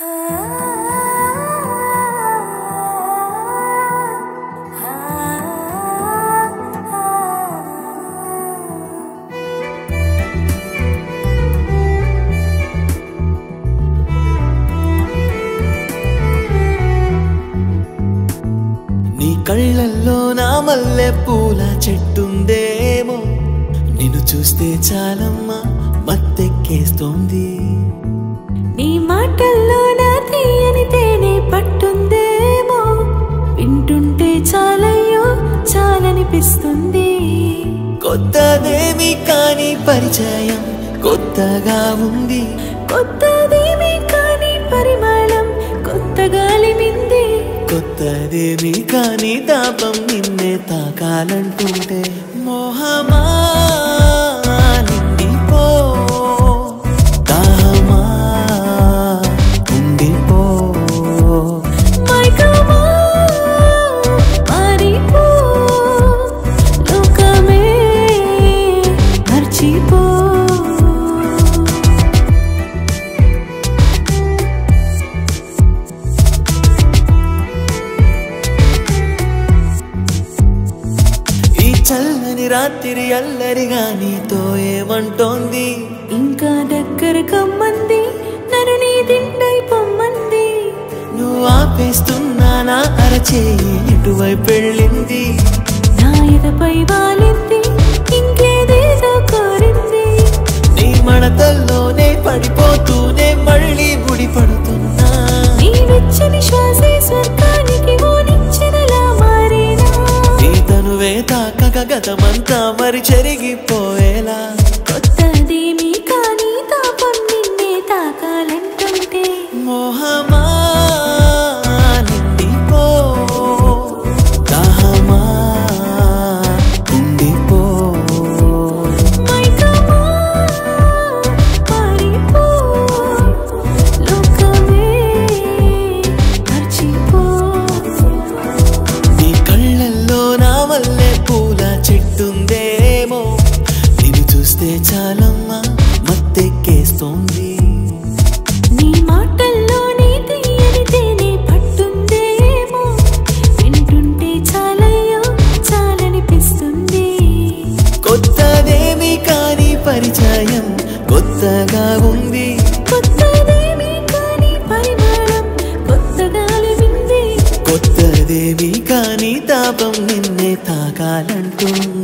నీ కళ్ళల్లో నా మల్లె పూల చెట్టుందేమో. నిన్ను చూస్తే చాలమ్మా మత్తెక్కేస్తోంది. వింటుంటే చాలయ్యో చాలనిపిస్తుంది. కొత్తదేమి కాని పరిచయం కొత్తగా ఉంది. కొత్తదేమీ కాని పరిమళం కొత్త గాలి మింది కొత్తదేమి కాని తాపం నిన్నే తాకాలంటుంటే మోహమా చల్లని రాత్రి అల్లరిగా నీతో ఏమంటోంది? ఇంకా దగ్గర కమ్మంది నన్ను నీ దిండై పొమ్మంది. నువ్వు ఆపేస్తున్నా నా అరచేయి ఇటువైపు వెళ్ళింది నా ఎదపై వాలింది ఇంకేదేదో కోరింది. నీ మడతల్లోనే పడిపోతూనే మళ్ళీ ముడి పడుతున్నా నీ వెచ్చని శ్వాసే స్వర్గానికి గతమంతా మరి చెరిగిపోయేలా చాలమ్మా మత్తెక్కేస్తోంది. నీ మాటల్లో నీ తీయని తేనె పట్టుందేమో వింటుంటే చాలయ్యో చాలనిపిస్తుంది. కొత్తదేమి కాని పరిచయం కొత్తగా ఉంది. కొత్తదేమీ కాని పరిమాణం కొత్త గాలి వింది. కొత్తదేమి కాని తాపం నిన్నే తాకాలంటుంది.